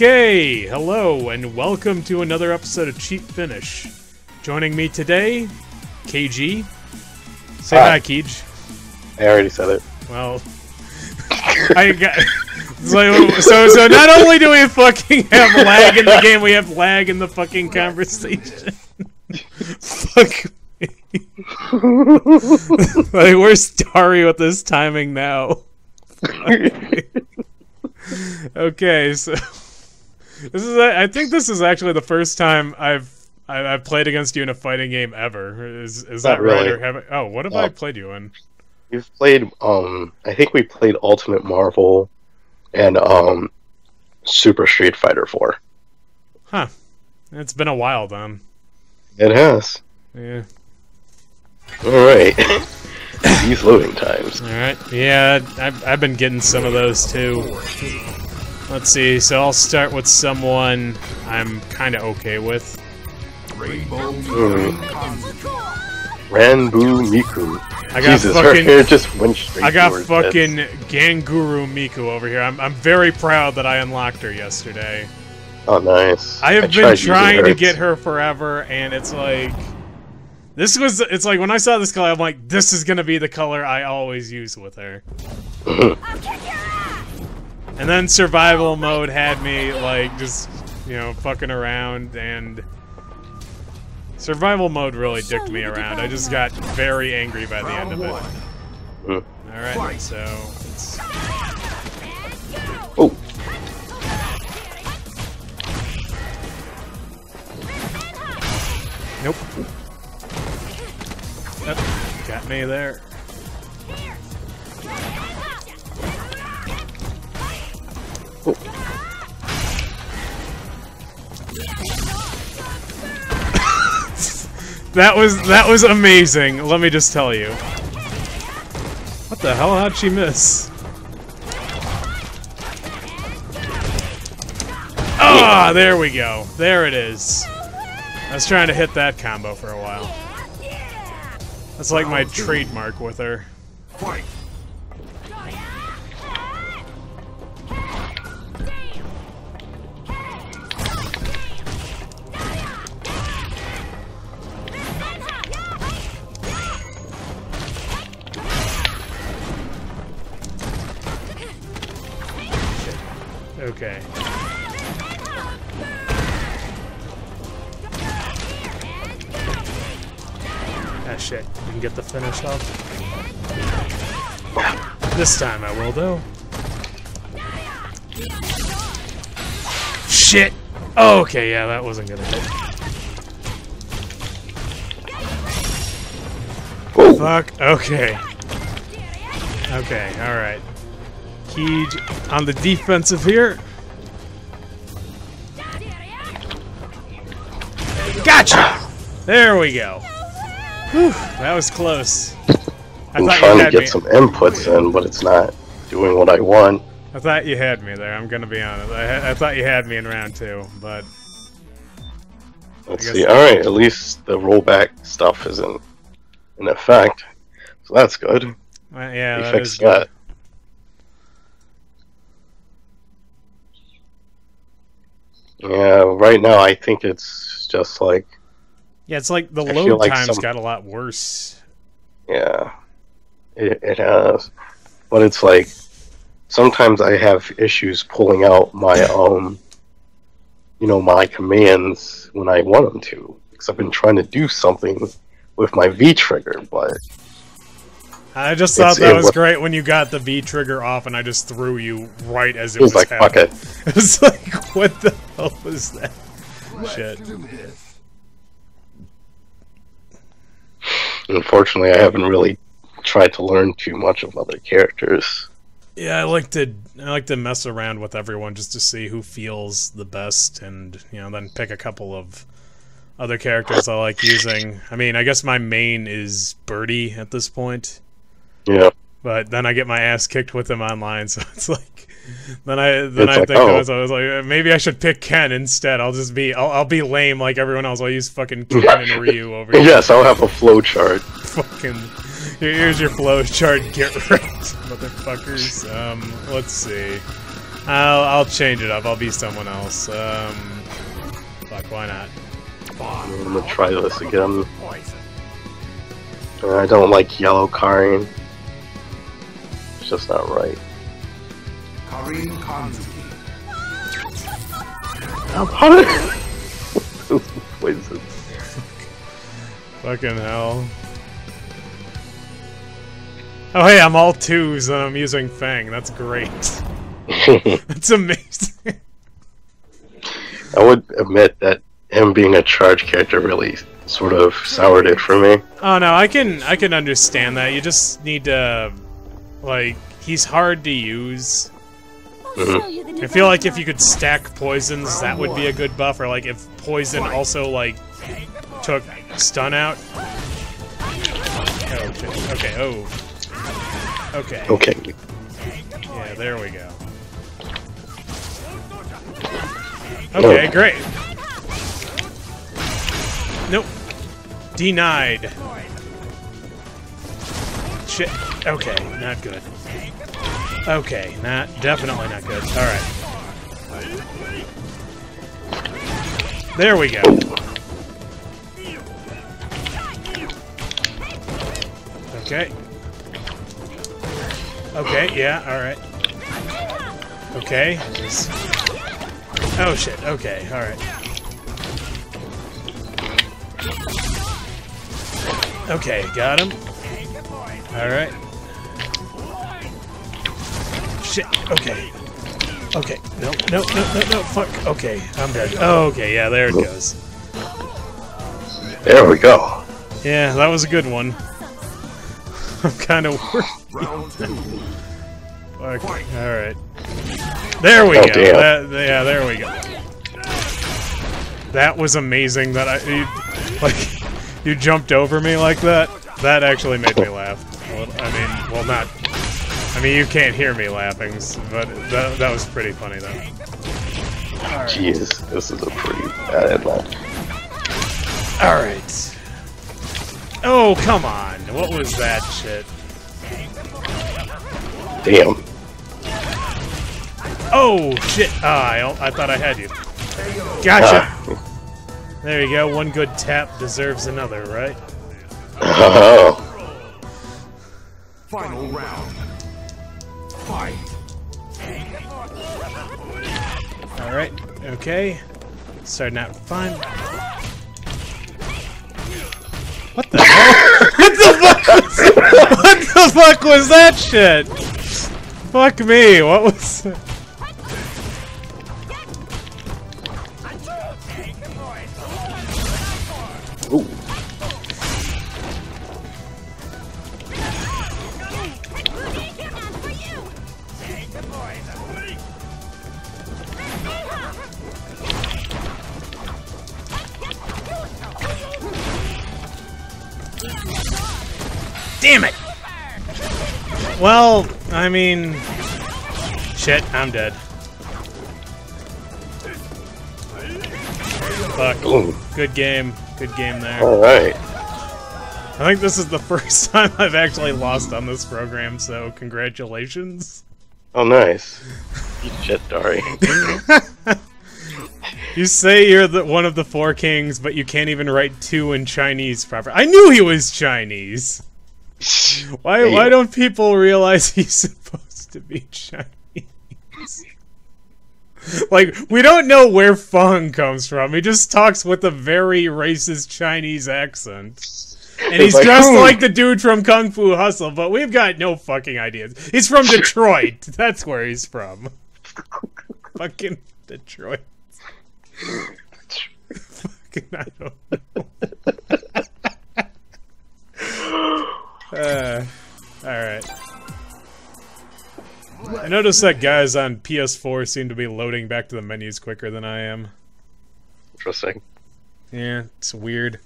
Okay, hello, and welcome to another episode of Cheap Finish. Joining me today, KG. Say hi, Hi. Keej. I already said it. Well, I got. So, so, so not only do we fucking have lag in the game, we have lag in the fucking conversation. Fuck me. like, where's Dari with this timing now? okay, so this is. I think this is actually the first time I've I- I've played against you in a fighting game ever. Is is that Not right? really. Or have I, oh, what have I Oh. played you in? You've played, um, I think we played Ultimate Marvel and, um, Super Street Fighter 4. Huh. It's been a while then. It has. Yeah. Alright. These loading times. Alright. Yeah, I've, I've been getting some of those too. Let's see. So I'll start with someone I'm kind of okay with. Hmm. Rainbow Mika. I got Jesus, her fucking. hair just went straight I got fucking it. Ganguru Miku over here. I'm, I'm very proud that I unlocked her yesterday. Oh, nice. I have tried been trying to get her forever, and it's like. This was. It's like when I saw this color, I'm like, this is gonna be the color I always use with her. And then survival mode had me like just you know fucking around and survival mode really dicked me around. I just got very angry by the end of it. Mm. All right, so it's Oh, nope. Yep, got me there. That was that was amazing. Let me just tell you. What the hell? How'd she miss? Ah, there we go. There it is. I was trying to hit that combo for a while. That's like my trademark with her. Okay. Ah shit, you can get the finish off. This time I will though. Shit! Oh, okay, yeah, that wasn't gonna hit. oh. Fuck, okay. Okay, alright. On the defensive here. Gotcha! There we go. Whew, that was close. I I'm thought trying you to get me. some inputs in, but it's not doing what I want. I thought you had me there. I'm gonna be honest. I, I thought you had me in round two, but Let's see. Alright, at least the rollback stuff isn't in effect. So that's good. yeah, we that fixed is good. Yeah, right now I think it's just like, Yeah, it's like the I load like times some- got a lot worse. yeah, it, it has. But it's like, sometimes I have issues pulling out my, um, you know, my commands when I want them to. Because I've been trying to do something with my V trigger, but I just thought It's- that it was great when you got the V trigger off, and I just threw you right as it, it was like, happening. fuck it. It was like, what the hell was that? Shit. Unfortunately, I haven't really tried to learn too much of other characters. Yeah, I like to I like to mess around with everyone just to see who feels the best, and you know, then pick a couple of other characters I like using. I mean, I guess my main is Birdie at this point, Yeah, but then I get my ass kicked with him online, so it's like. Then I then It's I like, think oh. I, was, like maybe I should pick Ken instead. I'll just be I'll, I'll be lame like everyone else. I'll use fucking Ken and Ryu over here. yes, I'll have a flow chart. fucking here's your flow chart get right motherfuckers um let's see I'll I'll change it up. I'll be someone else. Um, fuck, why not? I'm gonna try this again. Uh, I don't like yellow Karin. It's just not right. Karin Kanzuki. How did Those poisons. Fucking hell. Oh hey, I'm all twos and I'm using Fang. That's great. That's amazing. I would admit that him being a charge character really sort of soured it for me. Oh no, I can I can understand that. You just need to like he's hard to use. I feel like if you could stack poisons, that would be a good buff. Or like if poison also like took stun out. Oh shit. Okay. Oh. Okay. Okay. Yeah. There we go. Oh. Okay. Oh. Great. Nope. Denied. Shit. Okay. Not good. Okay. Not definitely not good. All right. There we go. Okay. Okay, yeah, alright. Okay. Oh shit, okay, alright. Okay, got him. Alright. Shit, okay. Okay, no, no, no, no, no, fuck. Okay, I'm dead. Oh, okay, yeah, there it goes. There we go. Yeah, that was a good one. I'm kind of worried. Round two. Fuck. Alright. There we Oh, go. damn. That, yeah, there we go. That was amazing that I... You, like, you jumped over me like that. That actually made me laugh. Well, I mean, well, not... I mean, you can't hear me laughing, but that, that was pretty funny, though. Jeez, this is a pretty bad headline. Alright. Oh, come on. What was that shit? Damn. Oh, shit. Ah, I, I thought I had you. Gotcha. Ah. There you go. One good tap deserves another, right? Oh. Final round. Alright. Okay. Starting out fine. What the hell? what the fuck was What the fuck was that shit? Fuck me. What was Damn it! Well, I mean... Shit, I'm dead. Fuck. Ooh. Good game. Good game there. Alright. I think this is the first time I've actually lost on this program, so congratulations. Oh, nice. Eat shit, Dari. You say you're the one of the four kings, but you can't even write two in Chinese proper. I knew he was Chinese. Why? Why don't people realize he's supposed to be Chinese? like we don't know where Feng comes from. He just talks with a very racist Chinese accent. And he's like, just "Hmm." like the dude from Kung Fu Hustle, but we've got no fucking ideas. He's from Detroit. That's where he's from. fucking Detroit. fucking I don't know. Uh, alright. I noticed that guys on PS4 seem to be loading back to the menus quicker than I am. Interesting. Yeah, it's weird.